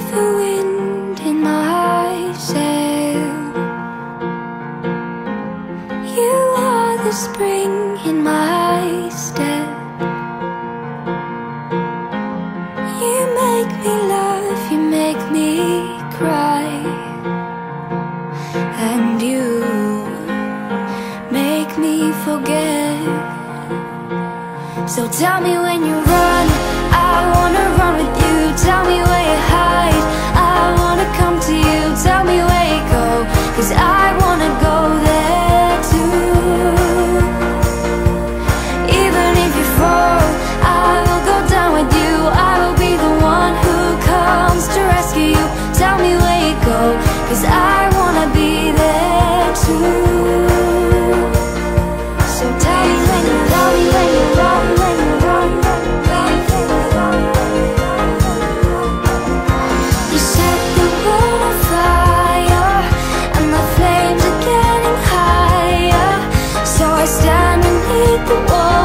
with the wind in my sail You are the spring in my step You make me love, you make me cry. And you make me forget. So tell me when you run. Cause I wanna be there too. So tell me when you're when you're when you're You set the world on fire And the flames are getting higher. So I stand beneath the wall